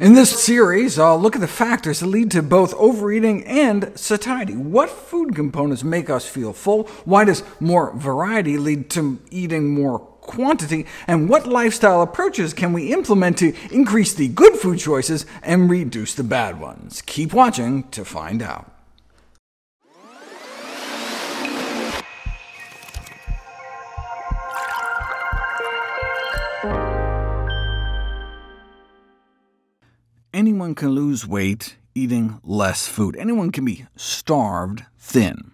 In this series, I'll look at the factors that lead to both overeating and satiety. What food components make us feel full? Why does more variety lead to eating more quantity? And what lifestyle approaches can we implement to increase the good food choices and reduce the bad ones? Keep watching to find out. Anyone can lose weight eating less food. Anyone can be starved thin.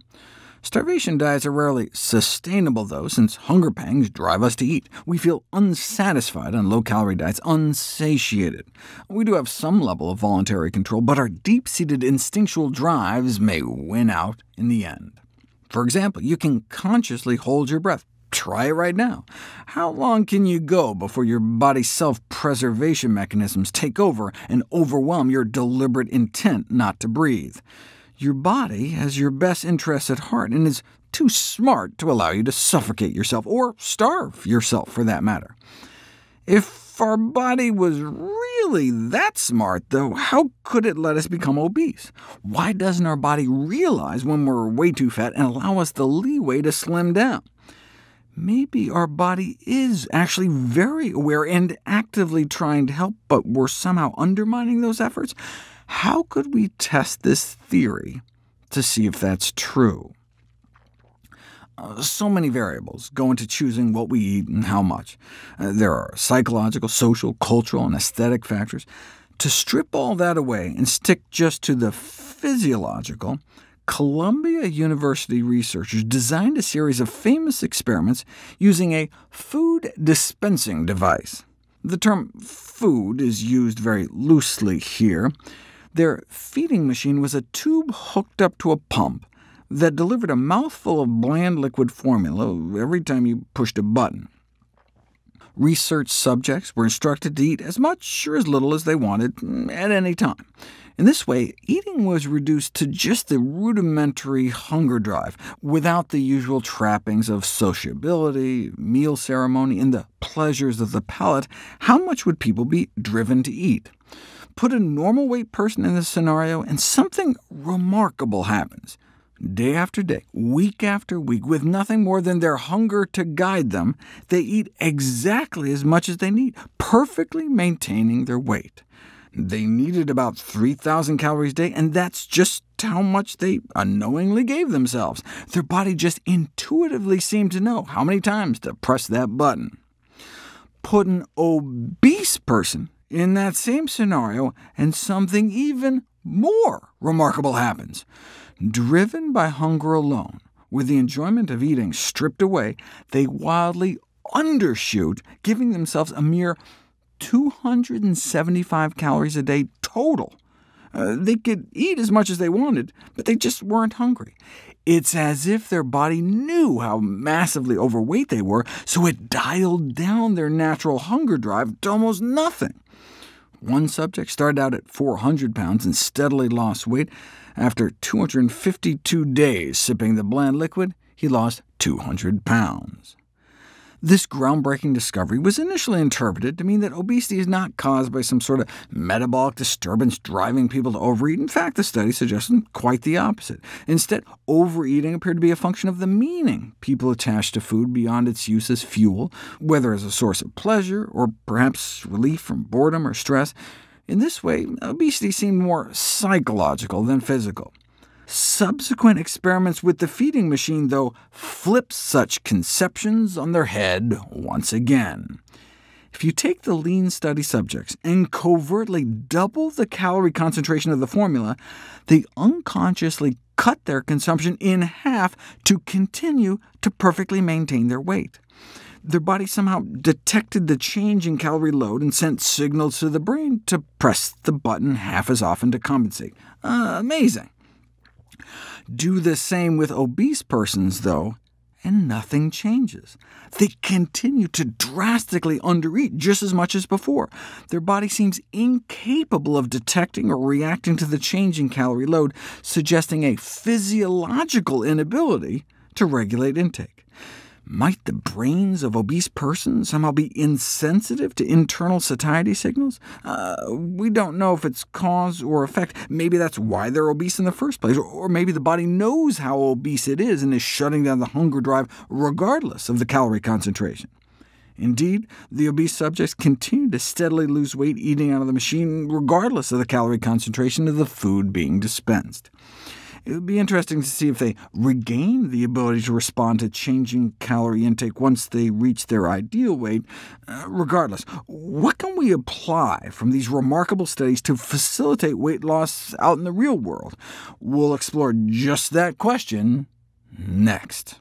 Starvation diets are rarely sustainable, though, since hunger pangs drive us to eat. We feel unsatisfied on low-calorie diets, unsatiated. We do have some level of voluntary control, but our deep-seated instinctual drives may win out in the end. For example, you can consciously hold your breath, Try it right now. How long can you go before your body's self-preservation mechanisms take over and overwhelm your deliberate intent not to breathe? Your body has your best interests at heart and is too smart to allow you to suffocate yourself, or starve yourself for that matter. If our body was really that smart, though, how could it let us become obese? Why doesn't our body realize when we're way too fat and allow us the leeway to slim down? Maybe our body is actually very aware and actively trying to help, but we're somehow undermining those efforts? How could we test this theory to see if that's true? Uh, so many variables go into choosing what we eat and how much. Uh, there are psychological, social, cultural, and aesthetic factors. To strip all that away and stick just to the physiological, Columbia University researchers designed a series of famous experiments using a food dispensing device. The term food is used very loosely here. Their feeding machine was a tube hooked up to a pump that delivered a mouthful of bland liquid formula every time you pushed a button. Research subjects were instructed to eat as much or as little as they wanted mm, at any time. In this way, eating was reduced to just the rudimentary hunger drive, without the usual trappings of sociability, meal ceremony, and the pleasures of the palate. How much would people be driven to eat? Put a normal weight person in this scenario, and something remarkable happens. Day after day, week after week, with nothing more than their hunger to guide them, they eat exactly as much as they need, perfectly maintaining their weight. They needed about 3,000 calories a day, and that's just how much they unknowingly gave themselves. Their body just intuitively seemed to know how many times to press that button. Put an obese person in that same scenario, and something even more remarkable happens. Driven by hunger alone, with the enjoyment of eating stripped away, they wildly undershoot, giving themselves a mere 275 calories a day total. Uh, they could eat as much as they wanted, but they just weren't hungry. It's as if their body knew how massively overweight they were, so it dialed down their natural hunger drive to almost nothing. One subject started out at 400 pounds and steadily lost weight. After 252 days sipping the bland liquid, he lost 200 pounds. This groundbreaking discovery was initially interpreted to mean that obesity is not caused by some sort of metabolic disturbance driving people to overeat. In fact, the study suggested quite the opposite. Instead, overeating appeared to be a function of the meaning people attach to food beyond its use as fuel, whether as a source of pleasure, or perhaps relief from boredom or stress. In this way, obesity seemed more psychological than physical. Subsequent experiments with the feeding machine, though, flipped such conceptions on their head once again. If you take the lean study subjects and covertly double the calorie concentration of the formula, they unconsciously cut their consumption in half to continue to perfectly maintain their weight. Their body somehow detected the change in calorie load and sent signals to the brain to press the button half as often to compensate. Uh, amazing. Do the same with obese persons, though, and nothing changes. They continue to drastically undereat just as much as before. Their body seems incapable of detecting or reacting to the change in calorie load, suggesting a physiological inability to regulate intake. Might the brains of obese persons somehow be insensitive to internal satiety signals? Uh, we don't know if it's cause or effect. Maybe that's why they're obese in the first place, or maybe the body knows how obese it is and is shutting down the hunger drive regardless of the calorie concentration. Indeed, the obese subjects continue to steadily lose weight eating out of the machine, regardless of the calorie concentration of the food being dispensed. It would be interesting to see if they regain the ability to respond to changing calorie intake once they reach their ideal weight. Uh, regardless, what can we apply from these remarkable studies to facilitate weight loss out in the real world? We'll explore just that question next.